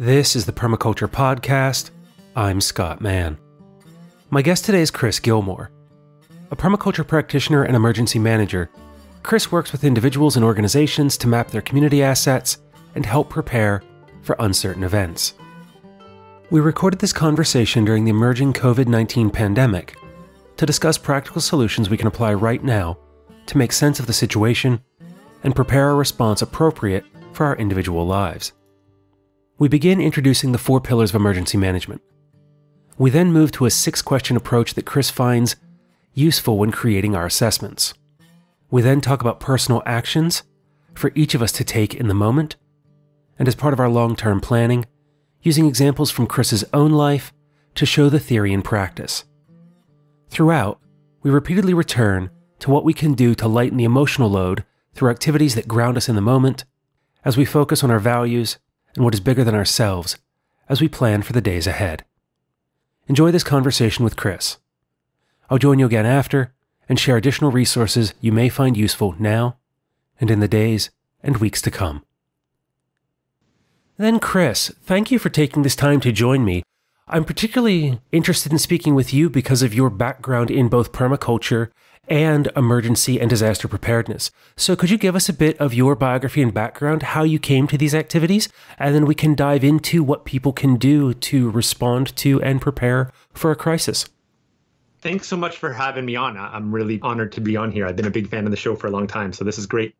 This is the Permaculture Podcast. I'm Scott Mann. My guest today is Chris Gilmour. A permaculture practitioner and emergency manager, Chris works with individuals and organizations to map their community assets and help prepare for uncertain events. We recorded this conversation during the emerging COVID 19 pandemic to discuss practical solutions we can apply right now to make sense of the situation and prepare a response appropriate for our individual lives. We begin introducing the four pillars of emergency management. We then move to a six question approach that Chris finds useful when creating our assessments. We then talk about personal actions for each of us to take in the moment, and as part of our long term planning, using examples from Chris's own life to show the theory in practice. Throughout, we repeatedly return to what we can do to lighten the emotional load through activities that ground us in the moment as we focus on our values and what is bigger than ourselves as we plan for the days ahead. Enjoy this conversation with Chris. I'll join you again after and share additional resources you may find useful now and in the days and weeks to come. Then, Chris, thank you for taking this time to join me. I'm particularly interested in speaking with you because of your background in both permaculture and emergency and disaster preparedness. So, could you give us a bit of your biography and background, how you came to these activities, and then we can dive into what people can do to respond to and prepare for a crisis? Thanks so much for having me on. I'm really honored to be on here. I've been a big fan of the show for a long time, so this is great.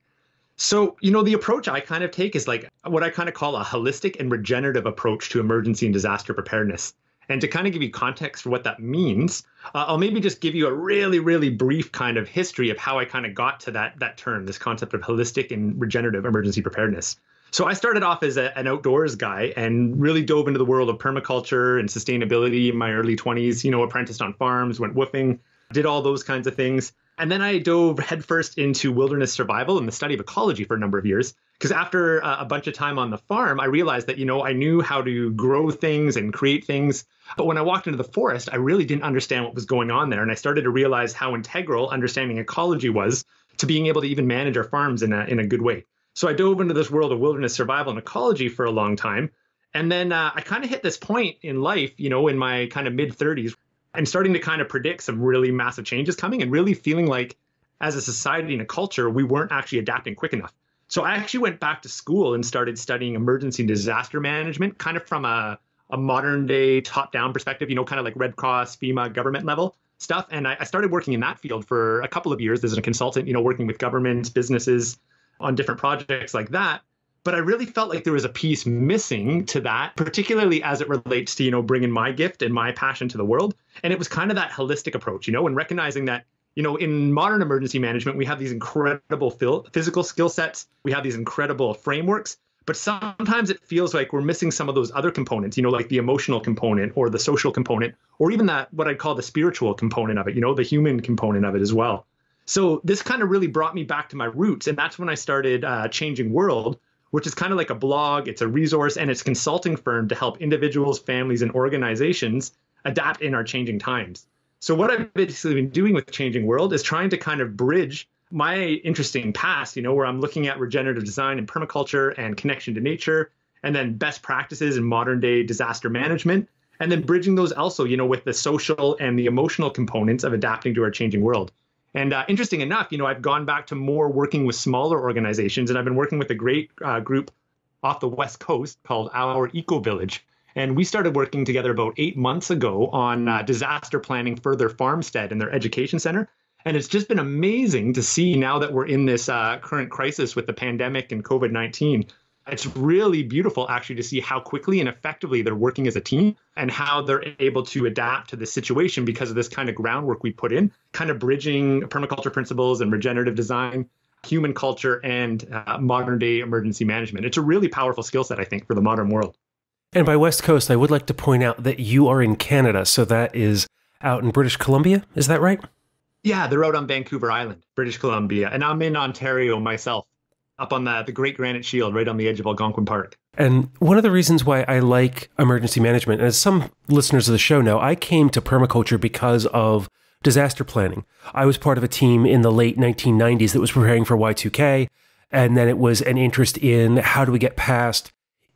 So, you know, the approach I kind of take is like what I kind of call a holistic and regenerative approach to emergency and disaster preparedness. And to kind of give you context for what that means, uh, I'll maybe just give you a really, really brief kind of history of how I kind of got to that that term, this concept of holistic and regenerative emergency preparedness. So I started off as a, an outdoors guy and really dove into the world of permaculture and sustainability in my early 20s. You know, apprenticed on farms, went WWOOFing, did all those kinds of things. And then I dove headfirst into wilderness survival and the study of ecology for a number of years. Because after uh, a bunch of time on the farm, I realized that, you know, I knew how to grow things and create things. But when I walked into the forest, I really didn't understand what was going on there. And I started to realize how integral understanding ecology was to being able to even manage our farms in a, in a good way. So I dove into this world of wilderness survival and ecology for a long time. And then uh, I kind of hit this point in life, you know, in my kind of mid 30s, I'm starting to kind of predict some really massive changes coming and really feeling like as a society and a culture, we weren't actually adapting quick enough. So I actually went back to school and started studying emergency and disaster management, kind of from a, a modern day top down perspective, you know, kind of like Red Cross, FEMA, government level stuff. And I, I started working in that field for a couple of years as a consultant, you know, working with governments, businesses on different projects like that but I really felt like there was a piece missing to that, particularly as it relates to, you know, bringing my gift and my passion to the world. And it was kind of that holistic approach, you know, and recognizing that, you know, in modern emergency management, we have these incredible physical skill sets, we have these incredible frameworks, but sometimes it feels like we're missing some of those other components, you know, like the emotional component or the social component, or even that what I'd call the spiritual component of it, you know, the human component of it as well. So this kind of really brought me back to my roots, and that's when I started uh, changing world, which is kind of like a blog, it's a resource, and it's consulting firm to help individuals, families, and organizations adapt in our changing times. So, what I've basically been doing with Changing World is trying to kind of bridge my interesting past, you know, where I'm looking at regenerative design and permaculture and connection to nature, and then best practices in modern day disaster management, and then bridging those also, you know, with the social and the emotional components of adapting to our changing world. And uh, interesting enough, you know, I've gone back to more working with smaller organizations, and I've been working with a great uh, group off the West Coast called Our Eco Village. And we started working together about eight months ago on uh, disaster planning for their farmstead and their education center. And it's just been amazing to see now that we're in this uh, current crisis with the pandemic and COVID 19 it's really beautiful actually to see how quickly and effectively they're working as a team and how they're able to adapt to the situation because of this kind of groundwork we put in, kind of bridging permaculture principles and regenerative design, human culture, and uh, modern day emergency management. It's a really powerful skill set, I think, for the modern world. And by West Coast, I would like to point out that you are in Canada, so that is out in British Columbia. Is that right? Yeah, they're out on Vancouver Island, British Columbia, and I'm in Ontario myself up on the, the Great Granite Shield right on the edge of Algonquin Park. And one of the reasons why I like emergency management, as some listeners of the show know, I came to permaculture because of disaster planning. I was part of a team in the late 1990s that was preparing for Y2K. And then it was an interest in how do we get past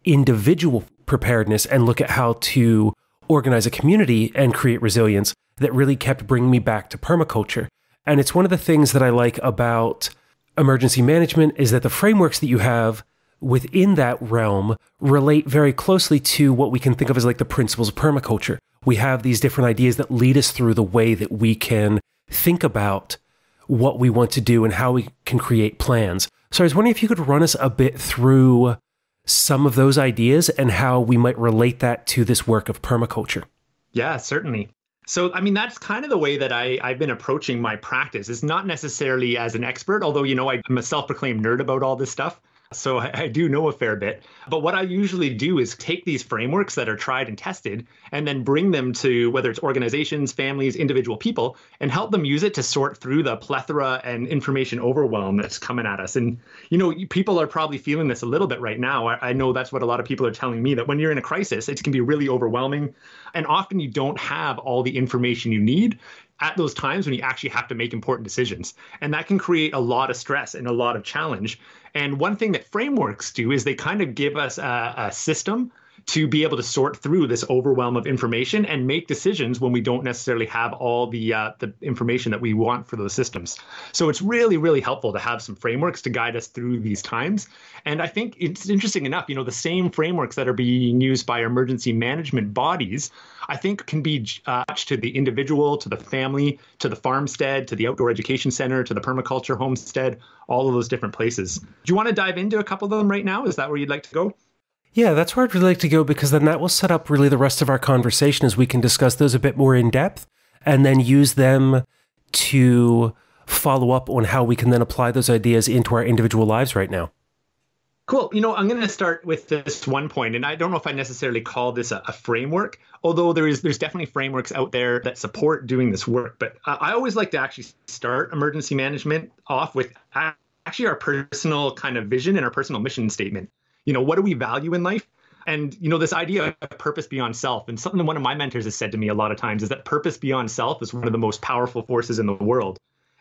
individual preparedness and look at how to organize a community and create resilience that really kept bringing me back to permaculture. And it's one of the things that I like about emergency management is that the frameworks that you have within that realm relate very closely to what we can think of as like the principles of permaculture. We have these different ideas that lead us through the way that we can think about what we want to do and how we can create plans. So I was wondering if you could run us a bit through some of those ideas and how we might relate that to this work of permaculture. Yeah, certainly. So, I mean, that's kind of the way that I, I've been approaching my practice. It's not necessarily as an expert, although, you know, I'm a self proclaimed nerd about all this stuff. So I, I, do know a fair bit. But what I usually do is take these frameworks that are tried and tested and then bring them to whether it's organizations, families, individual people, and help them use it to sort through the plethora and information overwhelm that's coming at us. And, you know, people are probably feeling this a little bit right now. I, I know that's what a lot of people are telling me that when you're in a crisis, it can be really overwhelming. And often you don't have all the information you need at those times when you actually have to make important decisions. And that can create a lot of stress and a lot of challenge. And one thing that frameworks do is they kind of give us a, a system to be able to sort through this overwhelm of information and make decisions when we don't necessarily have all the uh, the information that we want for those systems. So it's really really helpful to have some frameworks to guide us through these times. And I think it's interesting enough, you know, the same frameworks that are being used by emergency management bodies, I think can be uh, to the individual, to the family, to the farmstead, to the outdoor education center, to the permaculture homestead, all of those different places. Do you want to dive into a couple of them right now? Is that where you'd like to go? Yeah, that's where I'd really like to go because then that will set up really the rest of our conversation as we can discuss those a bit more in depth and then use them to follow up on how we can then apply those ideas into our individual lives right now. Cool. You know, I'm going to start with this one point, and I don't know if I necessarily call this a, a, framework, although there is there's definitely frameworks out there that support doing this work. But I, I always like to actually start emergency management off with actually our personal kind of vision and our personal mission statement you know what do we value in life? And you know this idea of purpose beyond self and something that one of my mentors has said to me a lot of times is that purpose beyond self is one of the most powerful forces in the world.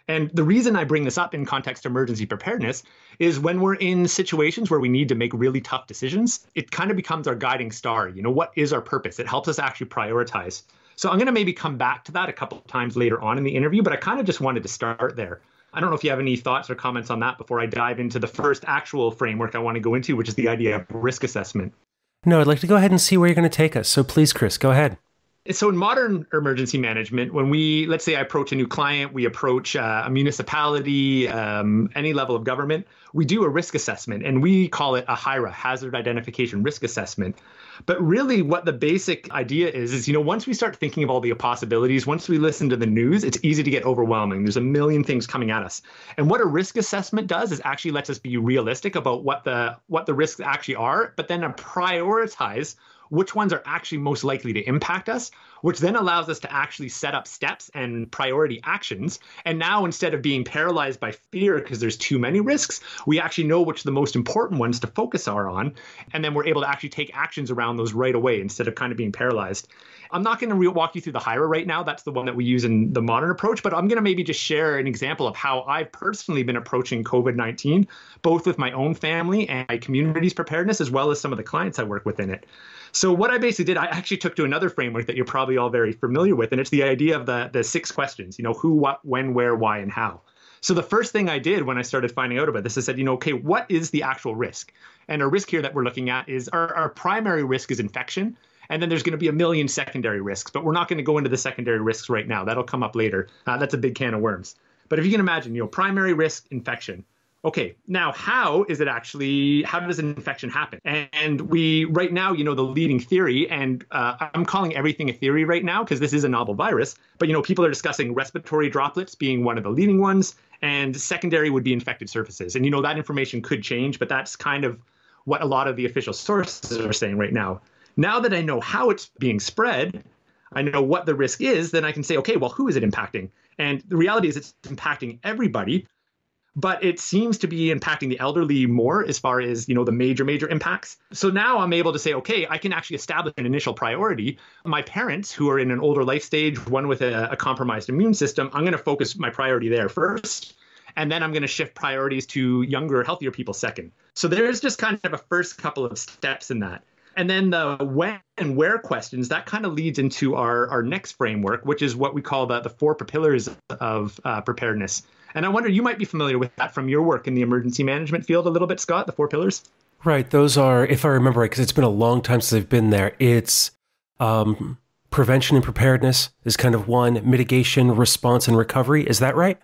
And the reason i bring this up in context of emergency preparedness is when we're in situations where we need to make really tough decisions it kind of becomes our guiding star. You know what is our purpose? It helps us actually prioritize. So i'm going to maybe come back to that a couple of times later on in the interview but i kind of just wanted to start there I don't know if you have any thoughts or comments on that before I dive into the first actual framework I want to go into, which is the idea of risk assessment. No, I'd like to go ahead and see where you're going to take us. So please, Chris, go ahead. So in modern emergency management, when we let's say I approach a new client, we approach uh, a municipality, um, any level of government, we do a risk assessment, and we call it a HIRA, Hazard Identification Risk Assessment. But really, what the basic idea is, is, you know, once we start thinking of all the possibilities, once we listen to the news, it's easy to get overwhelming. There's a million things coming at us. And what a risk assessment does is actually lets us be realistic about what the what the risks actually are, but then prioritize which ones are actually most likely to impact us, which then allows us to actually set up steps and priority actions. And now instead of being paralyzed by fear because there's too many risks, we actually know which the most important ones to focus are on. And then we're able to actually take actions around those right away instead of kind of being paralyzed. I'm not going to re- walk you through the HIRA right now. That's the one that we use in the modern approach, but I'm going to maybe just share an example of how I've personally been approaching COVID 19, both with my own family and my community's preparedness, as well as some of the clients I work with in it. So what I basically did, I actually took to another framework that you're probably all very familiar with, and it's the idea of the the six questions. You know, who, what, when, where, why, and how. So the first thing I did when I started finding out about this, I said, you know, okay, what is the actual risk? And a risk here that we're looking at is our, our primary risk is infection. And then there's going to be a million secondary risks, but we're not going to go into the secondary risks right now. That'll come up later. Uh, that's a big can of worms. But if you can imagine, you know, primary risk, infection okay now how is it actually how does an infection happen? And we right now you know the leading theory and uh, i'm calling everything a theory right now because this is a novel virus but you know people are discussing respiratory droplets being one of the leading ones and secondary would be infected surfaces. And you know that information could change but that's kind of what a lot of the official sources are saying right now. Now that i know how it's being spread i know what the risk is then i can say okay well who is it impacting? And the reality is it's impacting everybody but it seems to be impacting the elderly more as far as you know the major major impacts. So now i'm able to say okay i can actually establish an initial priority. My parents who are in an older life stage one with a, a compromised immune system i'm going to focus my priority there first and then i'm going to shift priorities to younger healthier people second. So there's just kind of a first couple of steps in that. And then the when and where questions, that kind of leads into our, our next framework, which is what we call the, the four pillars of uh, preparedness. And I wonder, you might be familiar with that from your work in the emergency management field a little bit, Scott, the four pillars? Right. Those are, if I remember right, because it's been a long time since I've been there, it's um, prevention and preparedness is kind of one, mitigation, response, and recovery. Is that right?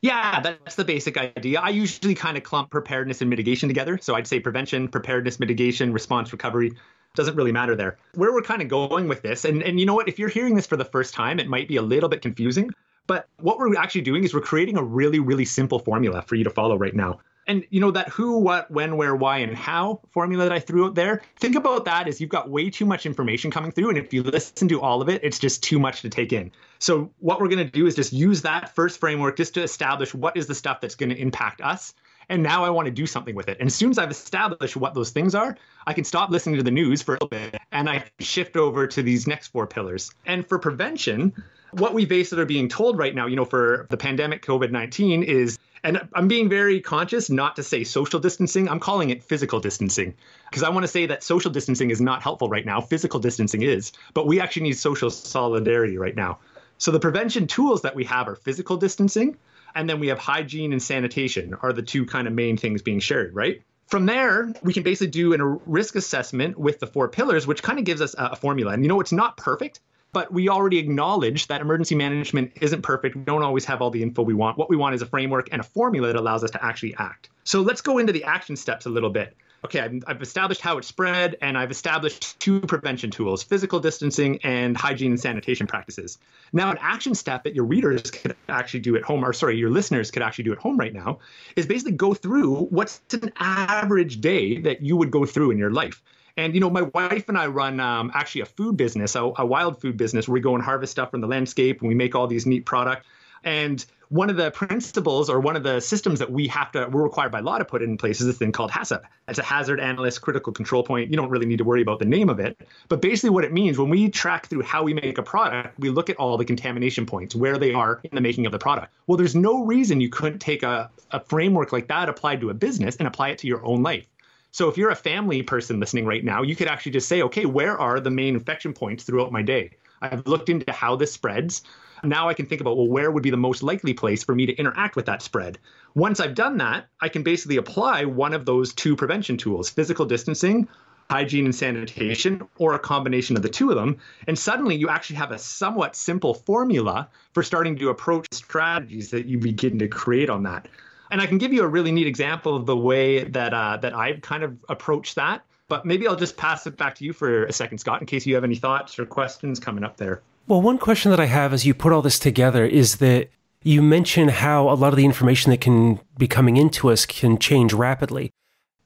Yeah, that's the basic idea. I usually kind of clump preparedness and mitigation together. So I'd say prevention, preparedness, mitigation, response, recovery. Doesn't really matter there. Where we're kind of going with this, and, and you know what, if you're hearing this for the first time, it might be a little bit confusing. But what we're actually doing is we're creating a really, really simple formula for you to follow right now. And you know that who, what, when, where, why, and how formula that I threw out there. Think about that as you've got way too much information coming through, and if you listen to all of it, it's just too much to take in. So what we're going to do is just use that first framework just to establish what is the stuff that's going to impact us. And now I want to do something with it. And as soon as I've established what those things are, I can stop listening to the news for a little bit and I shift over to these next four pillars. And for prevention, what we basically are being told right now, you know, for the pandemic COVID 19 is and I'm being very conscious not to say social distancing. I'm calling it physical distancing because I want to say that social distancing is not helpful right now. Physical distancing is, but we actually need social solidarity right now. So the prevention tools that we have are physical distancing, and then we have hygiene and sanitation are the two kind of main things being shared, right? From there, we can basically do a risk assessment with the four pillars, which kind of gives us a formula. And you know, it's not perfect, but we already acknowledge that emergency management isn't perfect. We don't always have all the info we want. What we want is a framework and a formula that allows us to actually act. So let's go into the action steps a little bit. Okay, I've, established how it spread, and I've established two prevention tools physical distancing and hygiene and sanitation practices. Now, an action step that your readers could actually do at home, or sorry, your listeners could actually do at home right now, is basically go through what's an average day that you would go through in your life. And you know, my wife and I run um, actually a food business, a, a wild food business, where we go and harvest stuff from the landscape and we make all these neat products. And one of the principles or one of the systems that we have to we're required by law to put in place is this thing called HACCP. It's a hazard analysis critical control point. You don't really need to worry about the name of it, but basically what it means when we track through how we make a product, we look at all the contamination points, where they are in the making of the product. Well, there's no reason you couldn't take a, a framework like that applied to a business and apply it to your own life. So if you're a family person listening right now, you could actually just say, okay, where are the main infection points throughout my day? I've looked into how this spreads. Now I can think about, well, where would be the most likely place for me to interact with that spread? Once I've done that, I can basically apply one of those two prevention tools physical distancing, hygiene and sanitation, or a combination of the two of them. And suddenly you actually have a somewhat simple formula for starting to approach strategies that you begin to create on that. And I can give you a really neat example of the way that uh, that I've kind of approached that. But maybe I'll just pass it back to you for a second, Scott, in case you have any thoughts or questions coming up there. Well, one question that I have as you put all this together is that you mentioned how a lot of the information that can be coming into us can change rapidly.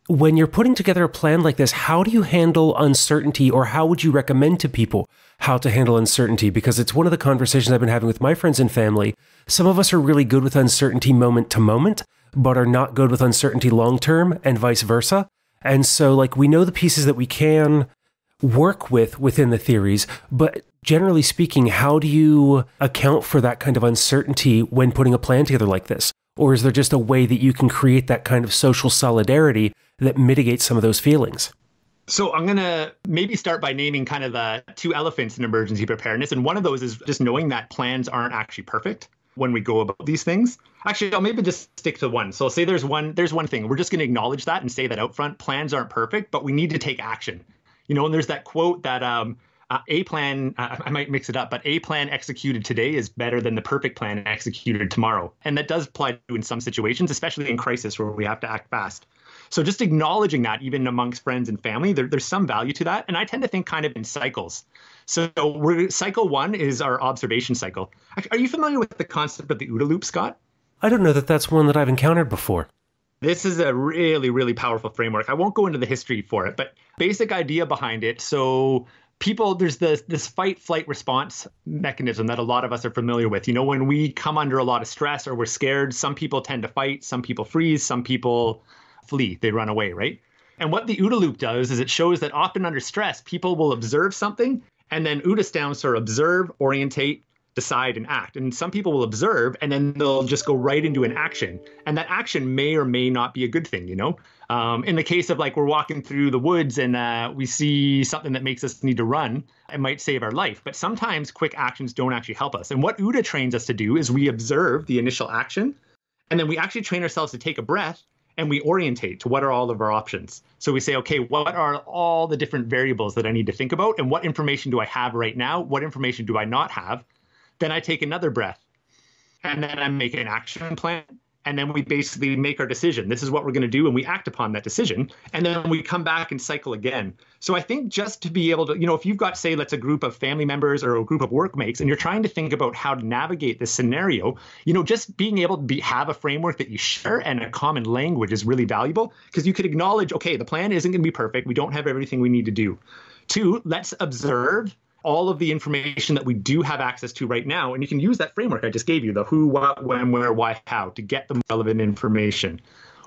When you're putting together a plan like this, how do you handle uncertainty or how would you recommend to people how to handle uncertainty? Because it's one of the conversations I've been having with my friends and family. Some of us are really good with uncertainty moment to moment, but are not good with uncertainty long term and vice versa. And so, like, we know the pieces that we can work with within the theories, but generally speaking, how do you account for that kind of uncertainty when putting a plan together like this? Or is there just a way that you can create that kind of social solidarity that mitigates some of those feelings? So I'm going to maybe start by naming kind of the two elephants in emergency preparedness. And one of those is just knowing that plans aren't actually perfect when we go about these things. Actually, I'll maybe just stick to one. So I'll say there's one there's one thing. We're just going to acknowledge that and say that out front. Plans aren't perfect, but we need to take action. You know, and there's that quote that um, uh, a plan uh, i might mix it up but a plan executed today is better than the perfect plan executed tomorrow and that does apply to in some situations especially in crisis where we have to act fast so just acknowledging that even amongst friends and family there, there's some value to that. And i tend to think kind of in cycles. So we're, cycle one is our observation cycle. Are you familiar with the concept of the OODA loop scott? I don't know that that's one that i've encountered before. This is a really, really powerful framework. I won't go into the history for it, but basic idea behind it. So people there's this this fight flight response mechanism that a lot of us are familiar with. You know when we come under a lot of stress or we're scared some people tend to fight some people freeze some people flee they run away right and what the OODA loop does is it shows that often under stress people will observe something and then OODA stands for observe orientate decide, and act. And some people will observe and then they'll just go right into an action. And that action may or may not be a good thing, you know? Um, in the case of like we're walking through the woods and uh, we see something that makes us need to run, it might save our life. But sometimes quick actions don't actually help us. And what OODA trains us to do is we observe the initial action and then we actually train ourselves to take a breath and we orientate to what are all of our options. So we say, okay, what are all the different variables that I need to think about? And what information do I have right now? What information do I not have? Then I take another breath and then I make an action plan and then we basically make our decision. This is what we're going to do, and we act upon that decision, and then we come back and cycle again. So I think just to be able to, you know, if you've got, say, let's a group of family members or a group of workmates, and you're trying to think about how to navigate this scenario, you know, just being able to be, have a framework that you share and a common language is really valuable because you could acknowledge, okay, the plan isn't going to be perfect. We don't have everything we need to do. Two, let's observe all of the information that we do have access to right now. And you can use that framework I just gave you the who, what, when, where, why, how to get the relevant information.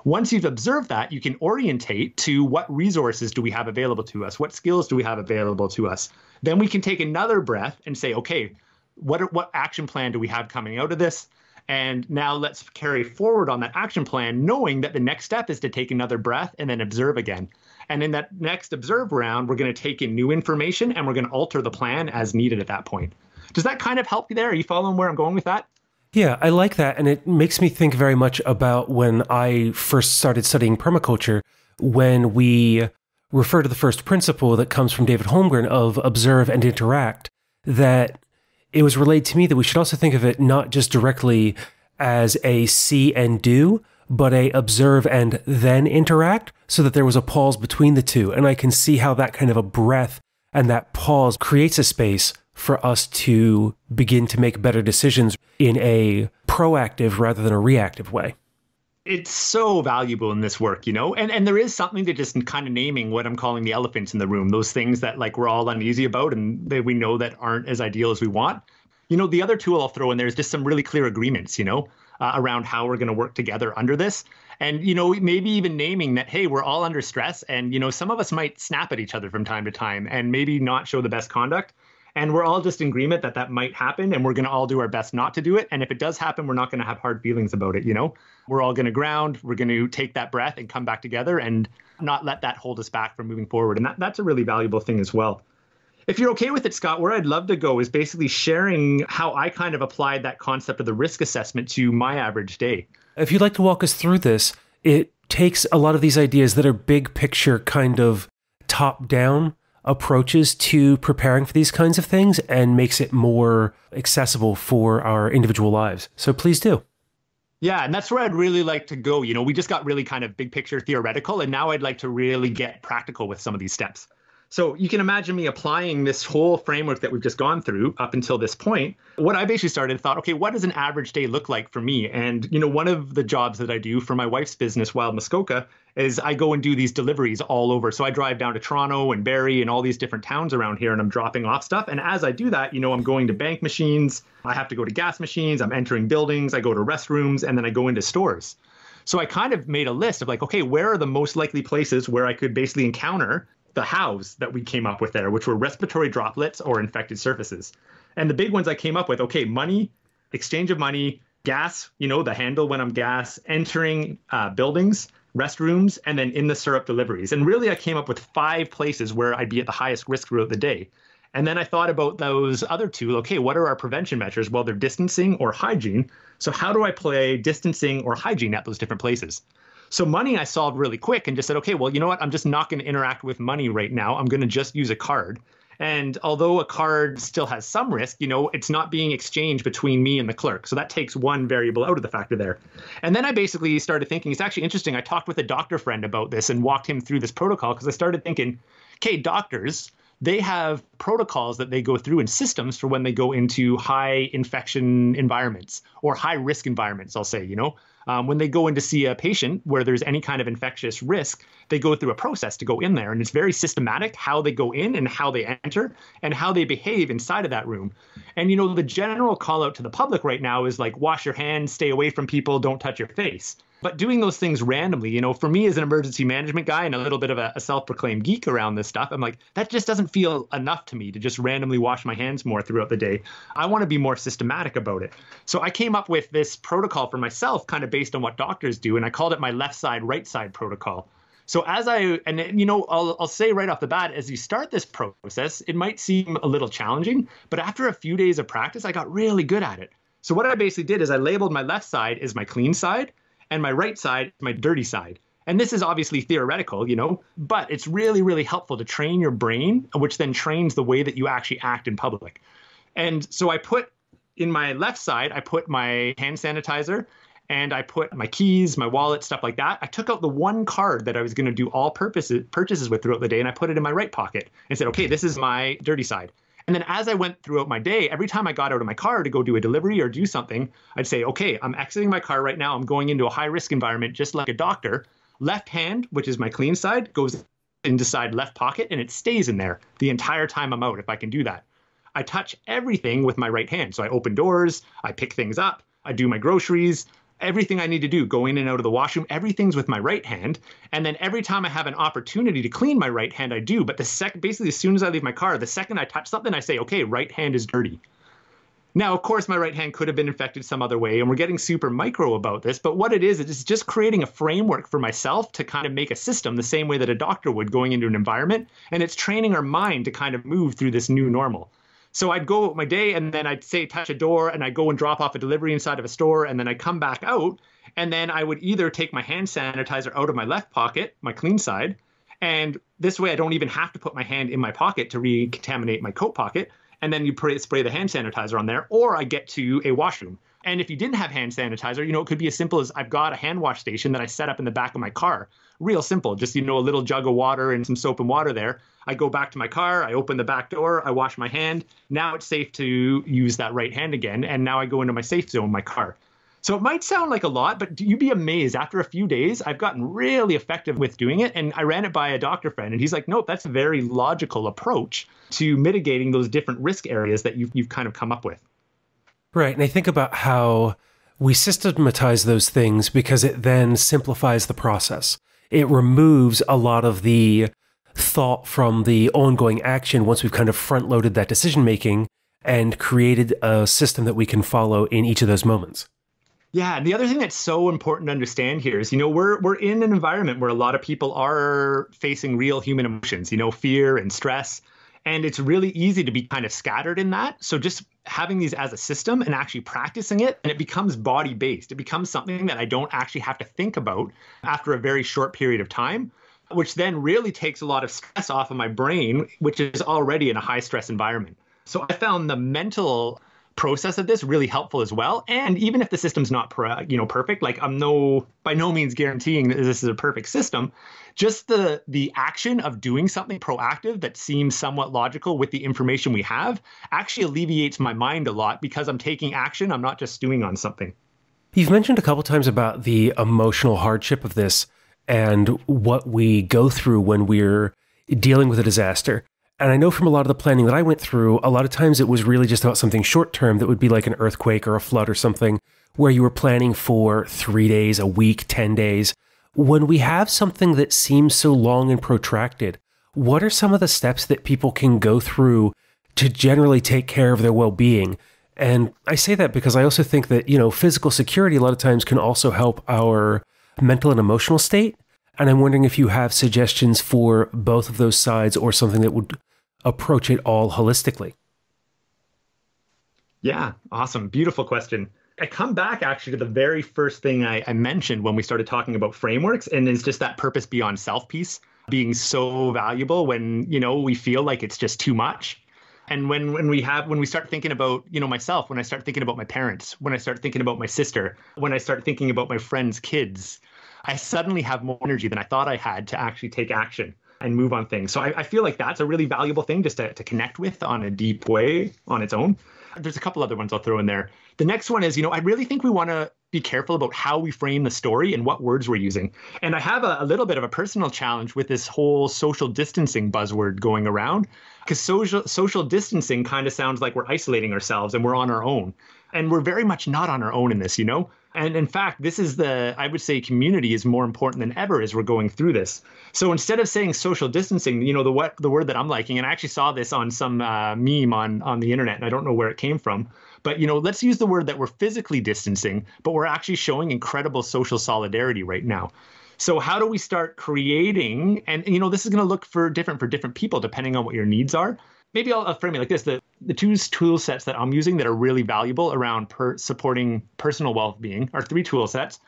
Once you've observed that, you can orientate to what resources do we have available to us? What skills do we have available to us? Then we can take another breath and say, okay, what, what action plan do we have coming out of this? And now let's carry forward on that action plan, knowing that the next step is to take another breath and then observe again. And in that next observe round, we're going to take in new information and we're going to alter the plan as needed at that point. Does that kind of help you there? Are you following where I'm going with that? Yeah, I like that. And it makes me think very much about when I first started studying permaculture, when we refer to the first principle that comes from David Holmgren of observe and interact, that it was relayed to me that we should also think of it not just directly as a see and do, but a observe and then interact so that there was a pause between the two. And I can see how that kind of a breath and that pause creates a space for us to begin to make better decisions in a proactive rather than a reactive way. It's so valuable in this work, you know? And and there is something to just kind of naming what I'm calling the elephants in the room, those things that like we're all uneasy about and that we know that aren't as ideal as we want. You know, the other tool I'll throw in there is just some really clear agreements, you know? Uh, around how we're going to work together under this. And you know maybe even naming that hey we're all under stress and you know some of us might snap at each other from time to time and maybe not show the best conduct. And we're all just in agreement that that might happen and we're going to all do our best not to do it. And if it does happen we're not going to have hard feelings about it you know? We're all going to ground we're going to take that breath and come back together and not let that hold us back from moving forward. And that, that's a really valuable thing as well if you're okay with it, Scott, where I'd love to go is basically sharing how I kind of applied that concept of the risk assessment to my average day. If you'd like to walk us through this, it takes a lot of these ideas that are big picture, kind of top down approaches to preparing for these kinds of things and makes it more accessible for our individual lives. So please do. Yeah, and that's where I'd really like to go. You know, we just got really kind of big picture theoretical, and now I'd like to really get practical with some of these steps. So you can imagine me applying this whole framework that we've just gone through up until this point. What I basically started thought, okay, what does an average day look like for me? And you know, one of the jobs that I do for my wife's business, Wild Muskoka, is I go and do these deliveries all over. So I drive down to Toronto and Barrie and all these different towns around here, and I'm dropping off stuff. And as I do that, you know, I'm going to bank machines, I have to go to gas machines, I'm entering buildings, I go to restrooms, and then I go into stores. So I kind of made a list of like, okay, where are the most likely places where I could basically encounter the hows that we came up with there, which were respiratory droplets or infected surfaces. And the big ones I came up with okay, money, exchange of money, gas, you know, the handle when I'm gas, entering uh, buildings, restrooms, and then in the syrup deliveries. And really, I came up with five places where I'd be at the highest risk throughout the day. And then I thought about those other two. Okay, what are our prevention measures? Well, they're distancing or hygiene. So, how do I play distancing or hygiene at those different places? So money I solved really quick and just said, okay, well, you know what? I'm just not going to interact with money right now. I'm going to just use a card. And although a card still has some risk, you know, it's not being exchanged between me and the clerk. So that takes one variable out of the factor there. And then I basically started thinking, it's actually interesting. I talked with a doctor friend about this and walked him through this protocol because I started thinking, okay, doctors, they have protocols that they go through and systems for when they go into high infection environments or high risk environments, I'll say, you know. Um, when they go in to see a patient where there's any kind of infectious risk, they go through a process to go in there. And it's very systematic how they go in and how they enter and how they behave inside of that room. And, you know, the general call out to the public right now is like, wash your hands, stay away from people, don't touch your face. But doing those things randomly, you know, for me as an emergency management guy and a little bit of a, a self proclaimed geek around this stuff, I'm like, that just doesn't feel enough to me to just randomly wash my hands more throughout the day. I want to be more systematic about it. So I came up with this protocol for myself, kind of based on what doctors do, and I called it my left side, right side protocol. So as I and you know I'll I'll say right off the bat as you start this process it might seem a little challenging but after a few days of practice I got really good at it. So what I basically did is I labeled my left side as my clean side and my right side is my dirty side. And this is obviously theoretical, you know, but it's really really helpful to train your brain which then trains the way that you actually act in public. And so I put in my left side I put my hand sanitizer and I put my keys, my wallet, stuff like that. I took out the one card that I was going to do all purposes purchases with throughout the day, and I put it in my right pocket and said, "Okay, this is my dirty side." And then as I went throughout my day, every time I got out of my car to go do a delivery or do something, I'd say, "Okay, I'm exiting my car right now. I'm going into a high risk environment, just like a doctor." Left hand, which is my clean side, goes into side left pocket, and it stays in there the entire time I'm out. If I can do that. I touch everything with my right hand. So I open doors, I pick things up, I do my groceries, everything I need to do, go in and out of the washroom, everything's with my right hand. And then every time I have an opportunity to clean my right hand, I do. But the second, basically, as soon as I leave my car, the second I touch something, I say, okay, right hand is dirty. Now, of course, my right hand could have been infected some other way, and we're getting super micro about this. But what it is, it's just creating a framework for myself to kind of make a system the same way that a doctor would going into an environment. And it's training our mind to kind of move through this new normal. So I'd go my day and then I'd say touch a door and I'd go and drop off a delivery inside of a store and then I'd come back out and then I would either take my hand sanitizer out of my left pocket, my clean side, and this way I don't even have to put my hand in my pocket to recontaminate my coat pocket. And then you spray the hand sanitizer on there, or I get to a washroom. And if you didn't have hand sanitizer, you know, it could be as simple as I've got a hand wash station that I set up in the back of my car. Real simple, just, you know, a little jug of water and some soap and water there. I go back to my car, I open the back door, I wash my hand. Now it's safe to use that right hand again. And now I go into my safe zone, my car. So it might sound like a lot, but you'd be amazed. After a few days, I've gotten really effective with doing it. And I ran it by a doctor friend, and he's like, nope, that's a very logical approach to mitigating those different risk areas that you've, you've kind of come up with. Right. And I think about how we systematize those things because it then simplifies the process. It removes a lot of the thought from the ongoing action once we've kind of front loaded that decision making and created a system that we can follow in each of those moments. Yeah, and the other thing that's so important to understand here is, you know, we're we're in an environment where a lot of people are facing real human emotions, you know, fear and stress, and it's really easy to be kind of scattered in that. So just having these as a system and actually practicing it, and it becomes body based. It becomes something that I don't actually have to think about after a very short period of time which then really takes a lot of stress off of my brain, which is already in a high stress environment. So I found the mental process of this really helpful as well. And even if the system's not you know perfect, like I'm no by no means guaranteeing that this is a perfect system, just the the action of doing something proactive that seems somewhat logical with the information we have actually alleviates my mind a lot because I'm taking action. I'm not just stewing on something. You've mentioned a couple times about the emotional hardship of this and what we go through when we're dealing with a disaster. And I know from a lot of the planning that I went through, a lot of times it was really just about something short term that would be like an earthquake or a flood or something, where you were planning for three days, a week, 10 days. When we have something that seems so long and protracted, what are some of the steps that people can go through to generally take care of their well being? And I say that because I also think that, you know, physical security a lot of times can also help our mental and emotional state. And I'm wondering if you have suggestions for both of those sides or something that would approach it all holistically. Yeah, awesome. Beautiful question. I come back actually to the very first thing I, I, mentioned when we started talking about frameworks, and it's just that purpose beyond self piece being so valuable when you know we feel like it's just too much. And when when we have when we start thinking about you know myself, when I start thinking about my parents, when I start thinking about my sister, when I start thinking about my friends' kids, I suddenly have more energy than I thought I had to actually take action and move on things. So I, I feel like that's a really valuable thing just to, to connect with on a deep way on its own. There's a couple other ones I'll throw in there. The next one is, you know, I really think we want to be careful about how we frame the story and what words we're using. And I have a, a little bit of a personal challenge with this whole social distancing buzzword going around because social social distancing kind of sounds like we're isolating ourselves and we're on our own. And we're very much not on our own in this, you know? And in fact, this is the, I would say community is more important than ever as we're going through this. So instead of saying social distancing, you know, the what the word that I'm liking, and I actually saw this on some uh, meme on on the internet, and I don't know where it came from, but you know, let's use the word that we're physically distancing, but we're actually showing incredible social solidarity right now. So how do we start creating? And you know, this is going to look for different for different people depending on what your needs are. Maybe I'll, I'll frame it like this: the the two tool sets that I'm using that are really valuable around per supporting personal well-being are three tool sets.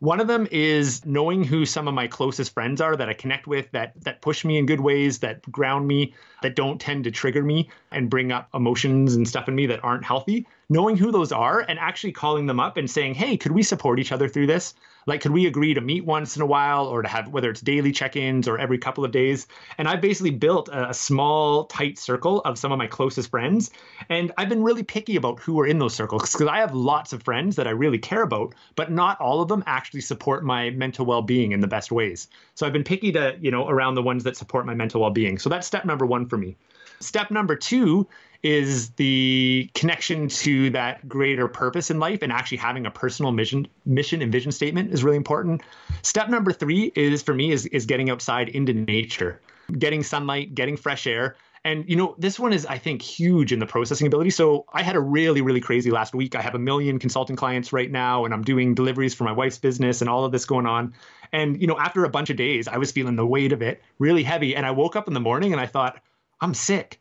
One of them is knowing who some of my closest friends are that I connect with, that that push me in good ways, that ground me, that don't tend to trigger me and bring up emotions and stuff in me that aren't healthy. Knowing who those are and actually calling them up and saying, "Hey, could we support each other through this? Like, could we agree to meet once in a while or to have whether it's daily check-ins or every couple of days?" And I've basically built a, a small, tight circle of some of my closest friends, and I've been really picky about who are in those circles because I have lots of friends that I really care about, but not all of them actually support my mental well-being in the best ways. So I've been picky to, you know, around the ones that support my mental well-being. So that's step number one for me. Step number two is the connection to that greater purpose in life and actually having a personal mission mission and vision statement is really important. Step number 3 is for me is is getting outside into nature, getting sunlight, getting fresh air. And you know, this one is I think huge in the processing ability. So I had a really really crazy last week. I have a million consulting clients right now and I'm doing deliveries for my wife's business and all of this going on. And you know, after a bunch of days, I was feeling the weight of it really heavy and I woke up in the morning and I thought, I'm sick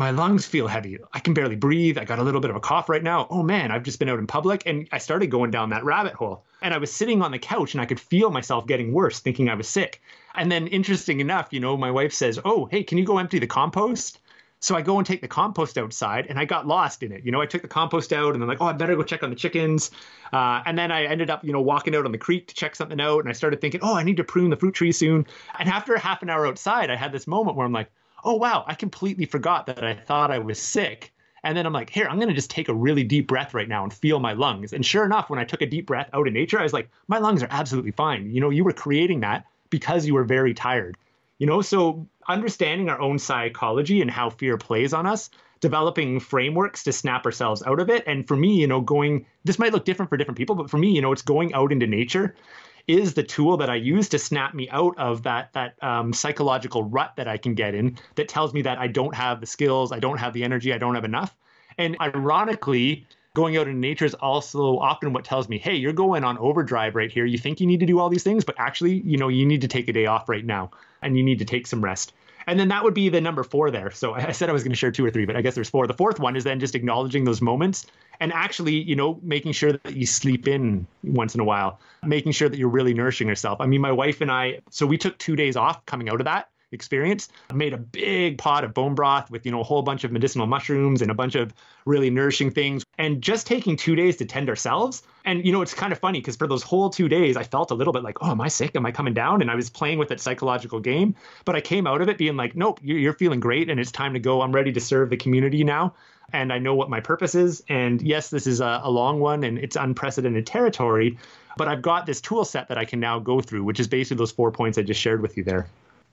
my lungs feel heavy. I can barely breathe. I got a little bit of a cough right now. Oh man, I've just been out in public. And I started going down that rabbit hole. And I was sitting on the couch and I could feel myself getting worse, thinking I was sick. And then, interesting enough, you know, my wife says, Oh, hey, can you go empty the compost? So I go and take the compost outside and I got lost in it. You know, I took the compost out and I'm like, oh, I better go check on the chickens. Uh, and then I ended up, you know, walking out on the creek to check something out. And I started thinking, oh, I need to prune the fruit tree soon. And after half an hour outside, I had this moment where I'm like, oh wow, I completely forgot that I thought I was sick. And then I'm like, here, I'm going to just take a really deep breath right now and feel my lungs. And sure enough, when I took a deep breath out in nature, I was like, my lungs are absolutely fine. You know, you were creating that because you were very tired. You know, so understanding our own psychology and how fear plays on us, developing frameworks to snap ourselves out of it. And for me, you know, going, this might look different for different people, but for me, you know, it's going out into nature is the tool that I use to snap me out of that that um, psychological rut that I can get in that tells me that I don't have the skills, I don't have the energy, I don't have enough. And ironically, going out in nature is also often what tells me, hey, you're going on overdrive right here. You think you need to do all these things, but actually, you know, you need to take a day off right now and you need to take some rest. And then that would be the number four there. So I said I was going to share two or three, but I guess there's four. The fourth one is then just acknowledging those moments and actually, you know, making sure that you sleep in once in a while, making sure that you're really nourishing yourself. I mean, my wife and I, so we took two days off coming out of that experience. I made a big pot of bone broth with, you know, a whole bunch of medicinal mushrooms and a bunch of really nourishing things. And just taking two days to tend ourselves. And, you know, it's kind of funny because for those whole two days, I felt a little bit like, oh, am I sick? Am I coming down? And I was playing with that psychological game. But I came out of it being like, nope, you're feeling great and it's time to go. I'm ready to serve the community now. And I know what my purpose is. And yes, this is a, a long one and it's unprecedented territory. But I've got this tool set that I can now go through, which is basically those four points I just shared with you there.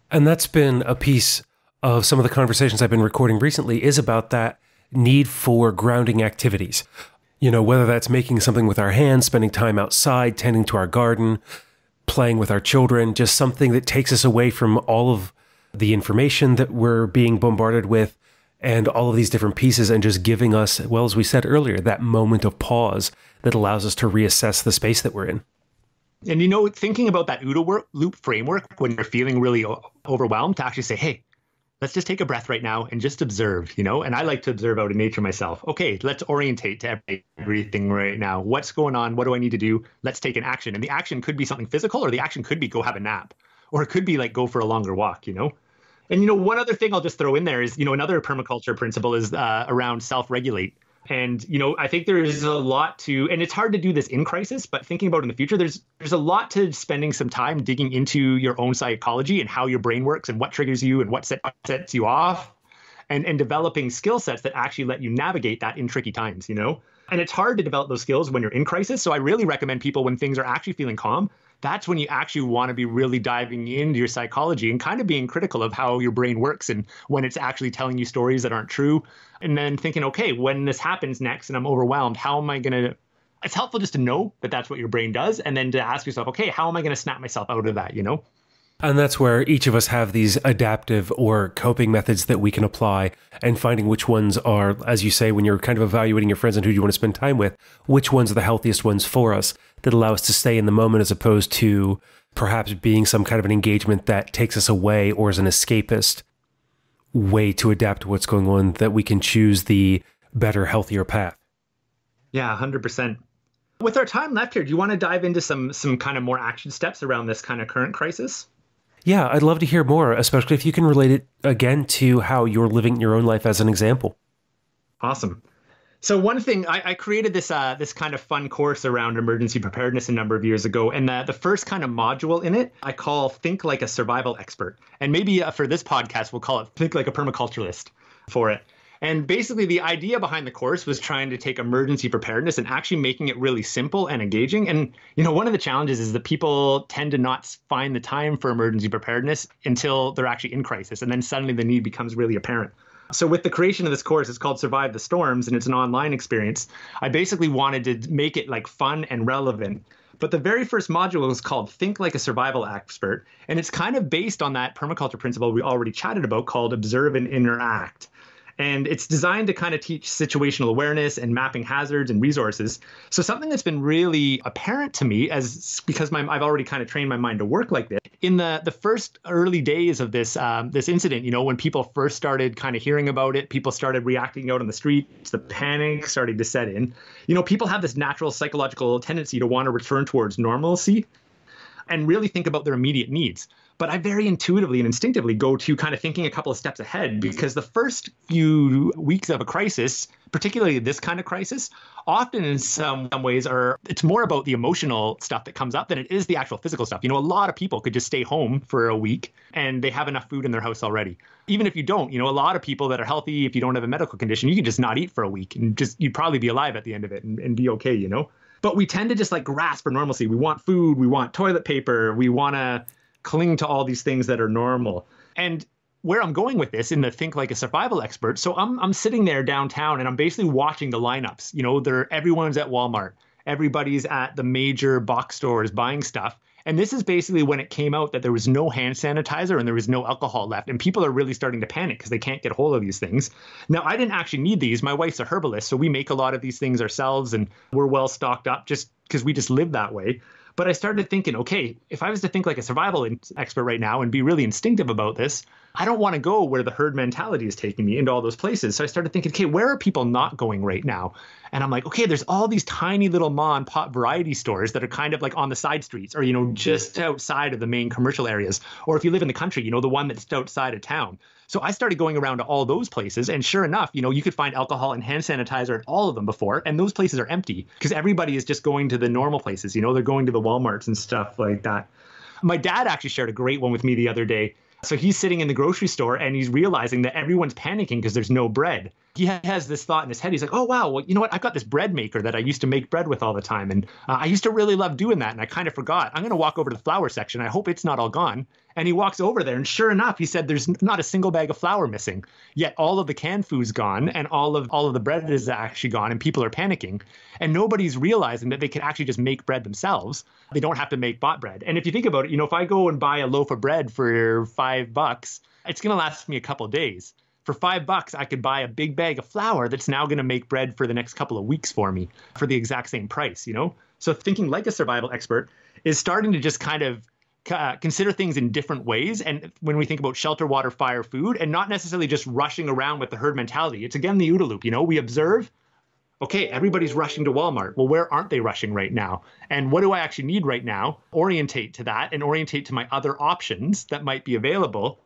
And that's been a piece of some of the conversations I've been recording recently is about that need for grounding activities. You know, whether that's making something with our hands, spending time outside, tending to our garden, playing with our children, just something that takes us away from all of the information that we're being bombarded with and all of these different pieces and just giving us, well, as we said earlier, that moment of pause that allows us to reassess the space that we're in. And you know, thinking about that OODA loop framework when you're feeling really overwhelmed, to actually say, hey, let's just take a breath right now and just observe, you know? And I like to observe out in nature myself. Okay, let's orientate to everything right now. What's going on? What do I need to do? Let's take an action. And the action could be something physical, or the action could be go have a nap, or it could be like go for a longer walk, you know? And, you know, one other thing I'll just throw in there is, you know, another permaculture principle is uh, around self regulate. And you know, I think there is a lot to, and it's hard to do this in crisis, but thinking about in the future, there's there's a lot to spending some time digging into your own psychology and how your brain works and what triggers you and what set, sets you off, and and developing skill sets that actually let you navigate that in tricky times. You know, and it's hard to develop those skills when you're in crisis. So I really recommend people when things are actually feeling calm that's when you actually want to be really diving into your psychology and kind of being critical of how your brain works and when it's actually telling you stories that aren't true. And then thinking, okay, when this happens next and I'm overwhelmed, how am I going to it's helpful just to know that that's what your brain does and then to ask yourself, okay, how am I going to snap myself out of that, you know? And that's where each of us have these adaptive or coping methods that we can apply and finding which ones are, as you say, when you're kind of evaluating your friends and who you want to spend time with, which ones are the healthiest ones for us that allow us to stay in the moment as opposed to perhaps being some kind of an engagement that takes us away or is an escapist way to adapt to what's going on that we can choose the better, healthier path. Yeah, 100%. With our time left here, do you want to dive into some some kind of more action steps around this kind of current crisis? Yeah, I'd love to hear more, especially if you can relate it again to how you're living your own life as an example. Awesome. So one thing I, I created this uh, this kind of fun course around emergency preparedness a number of years ago, and the, the first kind of module in it I call "Think Like a Survival Expert," and maybe uh, for this podcast we'll call it "Think Like a Permaculturalist" for it. And basically, the idea behind the course was trying to take emergency preparedness and actually making it really simple and engaging. And, you know, one of the challenges is that people tend to not find the time for emergency preparedness until they're actually in crisis. And then suddenly the need becomes really apparent. So, with the creation of this course, it's called Survive the Storms, and it's an online experience. I basically wanted to make it like fun and relevant. But the very first module is called Think Like a Survival Expert. And it's kind of based on that permaculture principle we already chatted about called Observe and Interact. And it's designed to kind of teach situational awareness and mapping hazards and resources. So something that's been really apparent to me as because my, I've already kind of trained my mind to work like this. In the the first early days of this um, this incident, you know, when people first started kind of hearing about it, people started reacting out on the streets, the panic started to set in. You know, people have this natural psychological tendency to want to return towards normalcy and really think about their immediate needs. But I very intuitively and instinctively go to kind of thinking a couple of steps ahead because the first few weeks of a crisis, particularly this kind of crisis, often in some, some ways are it's more about the emotional stuff that comes up than it is the actual physical stuff. You know, a lot of people could just stay home for a week and they have enough food in their house already. Even if you don't, you know, a lot of people that are healthy, if you don't have a medical condition, you can just not eat for a week and just you'd probably be alive at the end of it and, and be okay, you know? But we tend to just like grasp for normalcy. We want food, we want toilet paper, we want to cling to all these things that are normal. And where I'm going with this in the think like a survival expert. So I'm I'm sitting there downtown and I'm basically watching the lineups. You know, they're everyone's at Walmart. Everybody's at the major box stores buying stuff. And this is basically when it came out that there was no hand sanitizer and there was no alcohol left. And people are really starting to panic because they can't get hold of these things. Now, I didn't actually need these. My wife's a herbalist, so we make a lot of these things ourselves and we're well stocked up just because we just live that way. But I started thinking, okay, if I was to think like a survival expert right now and be really instinctive about this, I don't want to go where the herd mentality is taking me into all those places. So I started thinking, okay, where are people not going right now? And I'm like, okay, there's all these tiny little mom and pop variety stores that are kind of like on the side streets or, you know, just outside of the main commercial areas. Or if you live in the country, you know, the one that's outside of town. So I started going around to all those places, and sure enough, you know, you could find alcohol and hand sanitizer at all of them before, and those places are empty because everybody is just going to the normal places. You know, they're going to the WalMarts and stuff like that. My dad actually shared a great one with me the other day. So he's sitting in the grocery store and he's realizing that everyone's panicking because there's no bread. He has this thought in his head. He's like, oh, wow, well, you know what? I've got this bread maker that I used to make bread with all the time. And uh, I used to really love doing that. And I kind of forgot. I'm going to walk over to the flour section. I hope it's not all gone. And he walks over there, and sure enough, he said there's not a single bag of flour missing. Yet all of the canned food's gone, and all of all of the bread is actually gone, and people are panicking. And nobody's realizing that they can actually just make bread themselves. They don't have to make bought bread. And if you think about it, you know, if I go and buy a loaf of bread for five bucks, it's going to last me a couple days. For five bucks, I could buy a big bag of flour that's now going to make bread for the next couple of weeks for me for the exact same price, you know? So thinking like a survival expert is starting to just kind of uh, consider things in different ways. And when we think about shelter, water, fire, food, and not necessarily just rushing around with the herd mentality, it's again the OODA loop. You know, we observe, okay, everybody's rushing to Walmart. Well, where aren't they rushing right now? And what do I actually need right now? Orientate to that and orientate to my other options that might be available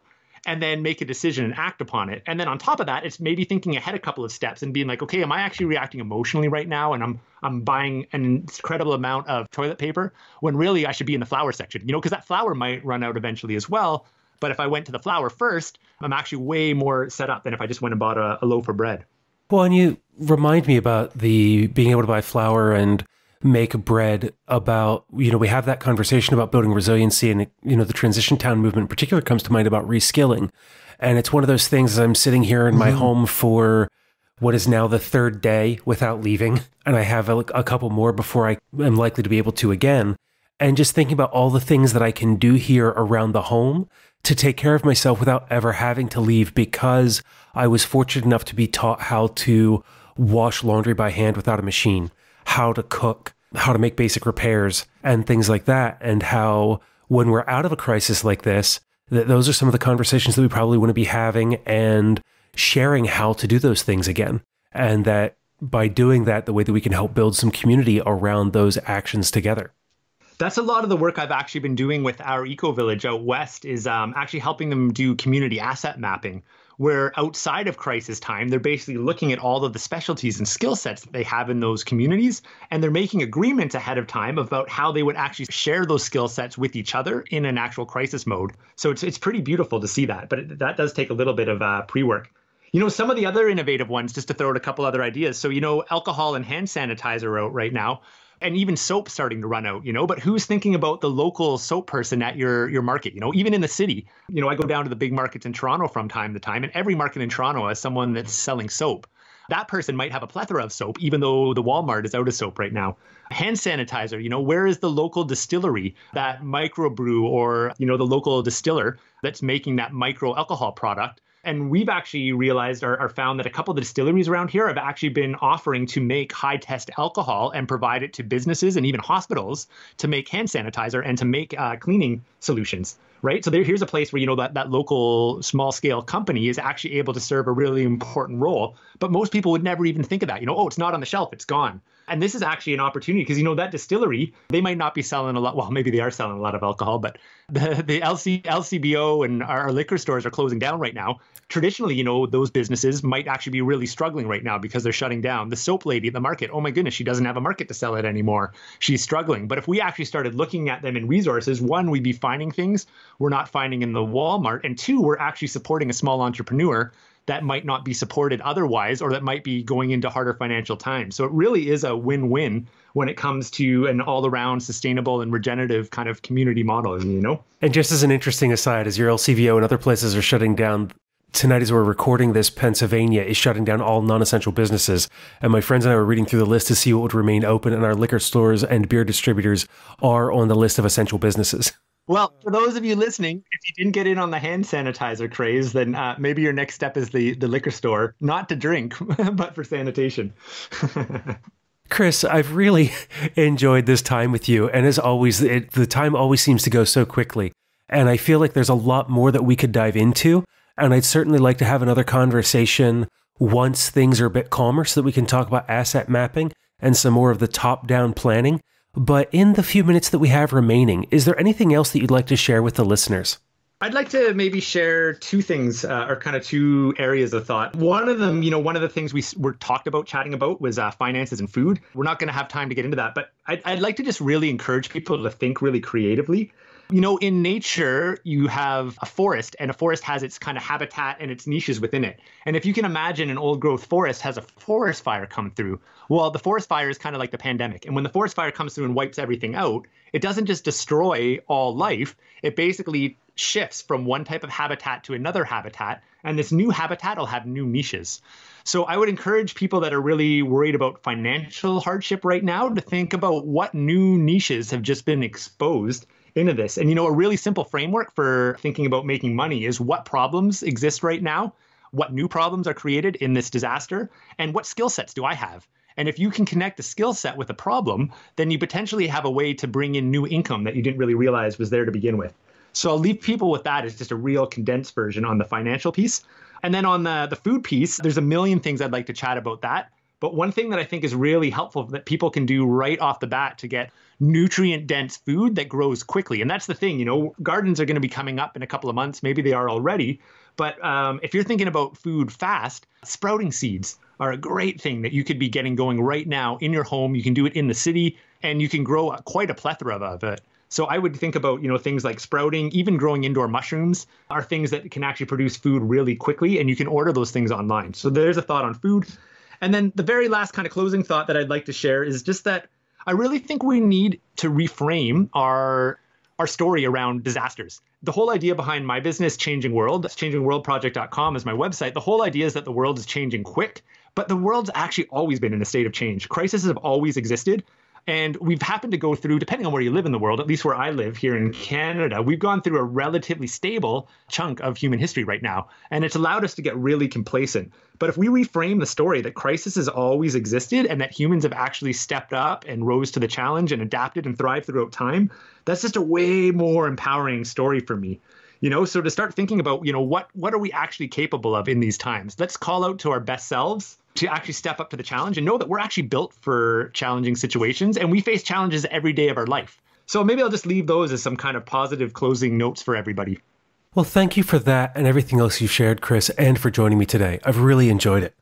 and then make a decision and act upon it. And then on top of that, it's maybe thinking ahead a couple of steps and being like, okay, am I actually reacting emotionally right now? And I'm I'm buying an incredible amount of toilet paper when really I should be in the flour section, you know, because that flour might run out eventually as well. But if I went to the flour first, I'm actually way more set up than if I just went and bought a, a loaf of bread. Well, and you remind me about the being able to buy flour and make bread about you know we have that conversation about building resiliency and you know the transition town movement in particular comes to mind about reskilling and it's one of those things as i'm sitting here in my mm-hmm. home for what is now the third day without leaving, and I have a, a couple more before I am likely to be able to again. And just thinking about all the things that I can do here around the home to take care of myself without ever having to leave because I was fortunate enough to be taught how to wash laundry by hand without a machine, how to cook, how to make basic repairs, and things like that. And how, when we're out of a crisis like this, that those are some of the conversations that we probably want to be having and sharing how to do those things again. And that by doing that, the way that we can help build some community around those actions together. That's a lot of the work I've actually been doing with our eco village out west is um, actually helping them do community asset mapping where outside of crisis time, they're basically looking at all of the specialties and skill sets that they have in those communities, and they're making agreements ahead of time about how they would actually share those skill sets with each other in an actual crisis mode. So it's it's pretty beautiful to see that, but it, that does take a little bit of uh, pre-work. You know, some of the other innovative ones, just to throw out a couple other ideas. So, you know, alcohol and hand sanitizer out right now and even soap starting to run out, you know, but who's thinking about the local soap person at your your market, you know, even in the city. You know, I go down to the big markets in Toronto from time to time and every market in Toronto has someone that's selling soap. That person might have a plethora of soap even though the Walmart is out of soap right now. Hand sanitizer, you know, where is the local distillery, that microbrew or, you know, the local distiller that's making that micro alcohol product? And we've actually realized or, or, found that a couple of the distilleries around here have actually been offering to make high test alcohol and provide it to businesses and even hospitals to make hand sanitizer and to make uh, cleaning solutions. Right. So there, here's a place where, you know, that, that local small scale company is actually able to serve a really important role. But most people would never even think of that. You know, oh, it's not on the shelf, it's gone. And this is actually an opportunity because you know that distillery, they might not be selling a lot. Well, maybe they are selling a lot of alcohol, but the the LC, LCBO and our liquor stores are closing down right now. Traditionally, you know, those businesses might actually be really struggling right now because they're shutting down. The soap lady at the market, oh my goodness, she doesn't have a market to sell it anymore. She's struggling. But if we actually started looking at them in resources, one, we'd be finding things we're not finding in the Walmart, and two, we're actually supporting a small entrepreneur that might not be supported otherwise or that might be going into harder financial times. So it really is a win-win when it comes to an all-around sustainable and regenerative kind of community model, you know. And just as an interesting aside, as your LCBO and other places are shutting down tonight as we're recording this, Pennsylvania is shutting down all non-essential businesses. And my friends and I were reading through the list to see what would remain open, and our liquor stores and beer distributors are on the list of essential businesses. Well, for those of you listening, if you didn't get in on the hand sanitizer craze, then uh, maybe your next step is the, the liquor store, not to drink, but for sanitation. Chris, I've really enjoyed this time with you. And as always, it, the time always seems to go so quickly. And I feel like there's a lot more that we could dive into. And I'd certainly like to have another conversation once things are a bit calmer so that we can talk about asset mapping and some more of the top down planning. But in the few minutes that we have remaining, is there anything else that you'd like to share with the listeners? I'd like to maybe share two things, uh, or kind of two areas of thought. One of them, you know, one of the things we were talked about chatting about was uh, finances and food. We're not going to have time to get into that, but I'd, I'd like to just really encourage people to think really creatively. You know, in nature, you have a forest, and a forest has its kind of habitat and its niches within it. And if you can imagine an old growth forest has a forest fire come through, well, the forest fire is kind of like the pandemic. And when the forest fire comes through and wipes everything out, it doesn't just destroy all life, it basically shifts from one type of habitat to another habitat. And this new habitat will have new niches. So I would encourage people that are really worried about financial hardship right now to think about what new niches have just been exposed into this. And you know, a really simple framework for thinking about making money is what problems exist right now, what new problems are created in this disaster, and what skill sets do I have? And if you can connect a skill set with a problem, then you potentially have a way to bring in new income that you didn't really realize was there to begin with. So I'll leave people with that as just a real condensed version on the financial piece. And then on the, the food piece, there's a million things I'd like to chat about that. But one thing that I think is really helpful that people can do right off the bat to get nutrient dense food that grows quickly. And that's the thing, you know, gardens are going to be coming up in a couple of months. Maybe they are already. But um, if you're thinking about food fast, sprouting seeds are a great thing that you could be getting going right now in your home. You can do it in the city and you can grow quite a plethora of it. So I would think about, you know, things like sprouting, even growing indoor mushrooms are things that can actually produce food really quickly and you can order those things online. So there's a thought on food. And then the very last kind of closing thought that I'd like to share is just that I really think we need to reframe our our story around disasters. The whole idea behind my business, Changing World, changingworldproject.com is my website. The whole idea is that the world is changing quick, but the world's actually always been in a state of change. Crises have always existed. And we've happened to go through, depending on where you live in the world, at least where I live here in Canada, we've gone through a relatively stable chunk of human history right now. And it's allowed us to get really complacent. But if we reframe the story that crisis has always existed and that humans have actually stepped up and rose to the challenge and adapted and thrived throughout time, that's just a way more empowering story for me you know so to start thinking about you know what what are we actually capable of in these times let's call out to our best selves to actually step up to the challenge and know that we're actually built for challenging situations and we face challenges every day of our life. So maybe I'll just leave those as some kind of positive closing notes for everybody. Well, thank you for that and everything else you shared, Chris, and for joining me today. I've really enjoyed it.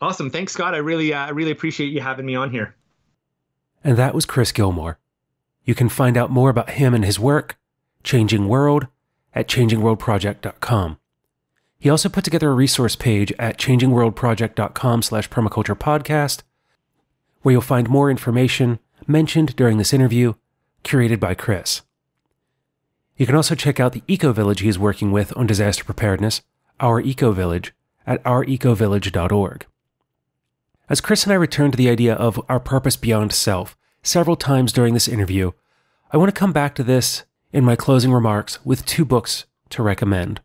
Awesome. Thanks, Scott. I really, uh, I really appreciate you having me on here. And that was Chris Gilmour. You can find out more about him and his work, Changing World, at changingworldproject.com. He also put together a resource page at changingworldproject.com slash permaculturepodcast, where you'll find more information mentioned during this interview, curated by Chris. You can also check out the eco village he is working with on disaster preparedness, Our Eco Village, at ourecovillage.org. As Chris and I return to the idea of our purpose beyond self several times during this interview, I want to come back to this in my closing remarks with two books to recommend.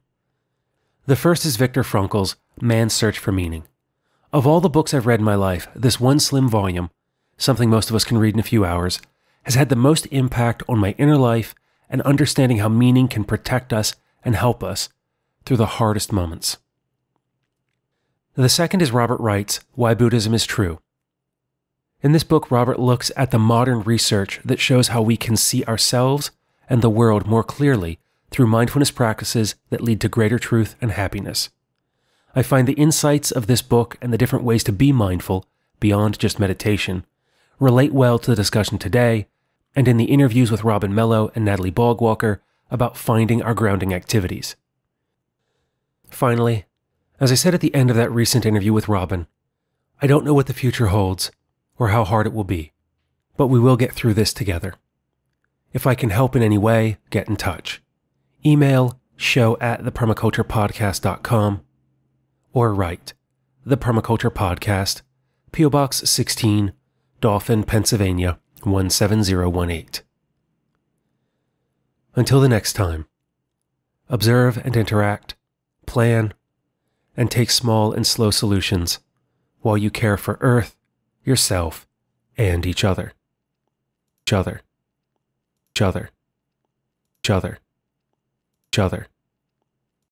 The first is Viktor Frankl's Man's Search for Meaning. Of all the books I've read in my life, this one slim volume, something most of us can read in a few hours, has had the most impact on my inner life and understanding how meaning can protect us and help us through the hardest moments. The second is Robert Wright's Why Buddhism is True. In this book, Robert looks at the modern research that shows how we can see ourselves and the world more clearly through mindfulness practices that lead to greater truth and happiness. I find the insights of this book and the different ways to be mindful, beyond just meditation, relate well to the discussion today and in the interviews with Robin Mello and Natalie Bogwalker about finding our grounding activities. Finally, as I said at the end of that recent interview with Robin, I don't know what the future holds or how hard it will be, but we will get through this together. If I can help in any way, get in touch email show at thepermaculturepodcast.com or write The Permaculture Podcast, P.O. Box 16, Dauphin, Pennsylvania 17018. Until the next time, observe and interact, plan, and take small and slow solutions while you care for Earth, yourself, and each other. Each other. Each other. Each other each other.